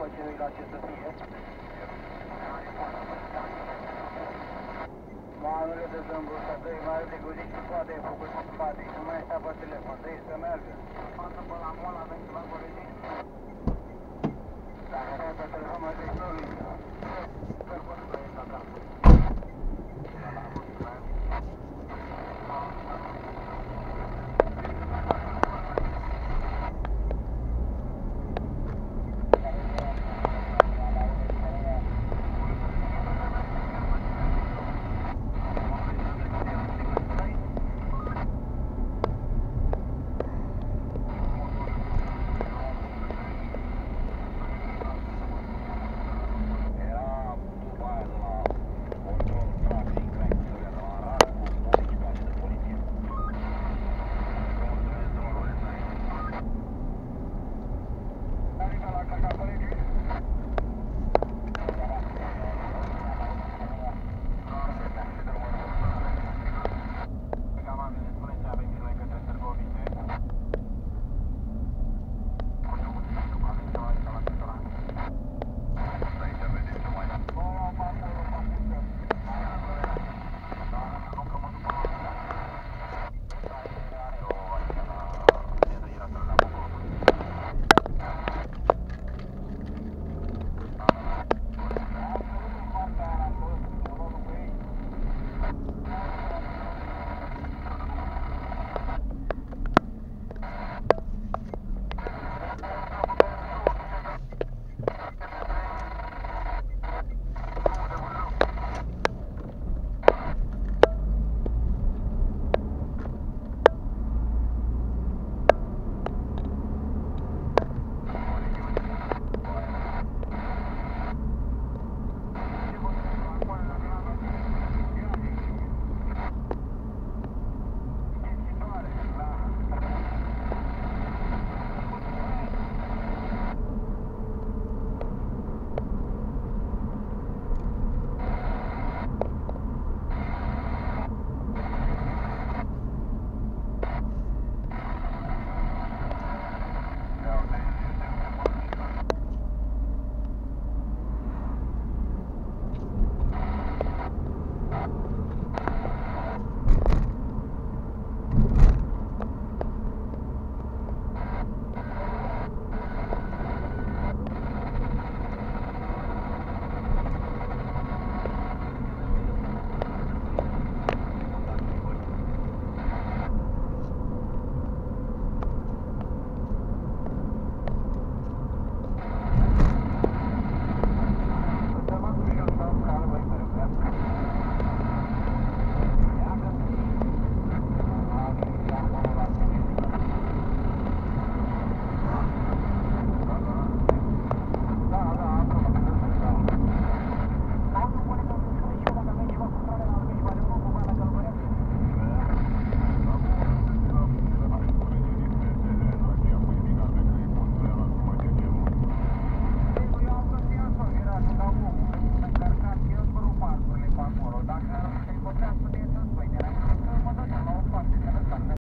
mă 2 la ce să fie. Manurile de zâmbru ăsta, dă mai de guzic și poate ai făcut în spate, nu mai sta pe telefon, trebuie să meargă. Față pe la